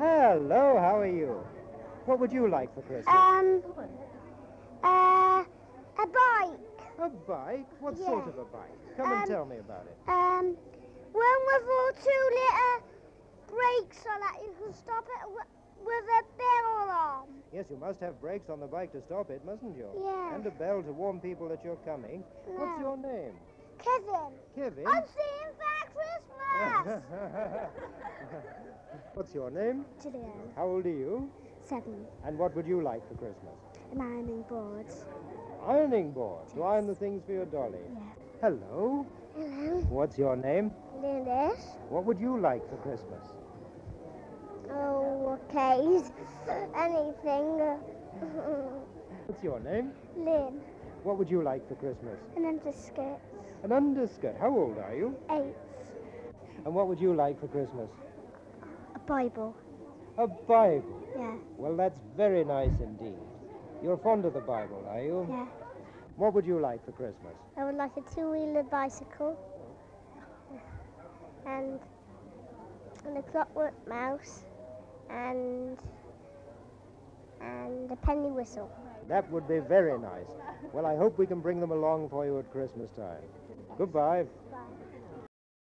Hello, how are you? What would you like for Christmas? Um, uh, a bike. a bike? What yeah. sort of a bike? Come and Um, tell me about it. Um, one with all two little brakes on that you can stop it wi- with a bell on. Yes, you must have brakes on the bike to stop it, mustn't you? Yeah. And a bell to warn people that you're coming. What's your name? Kevin, Kevin? I'm seeing What's your name? Julian, How old are you? seven, And what would you like for Christmas? an ironing board. Ironing board to iron the things for your dolly. Yeah. Hello. Hello, What's your name? Lilith. What would you like for Christmas? Oh, okay. Anything. What's your name? Lynn, What would you like for Christmas? An underskirt. An underskirt. How old are you? Eight, And what would you like for Christmas? a Bible. A Bible. Yeah, Well, that's very nice indeed. You're fond of the Bible, are you? yeah. What would you like for Christmas? I would like a two-wheeler bicycle and and a clockwork mouse and and a penny whistle. That would be very nice. Well, I hope we can bring them along for you at Christmas time. Goodbye.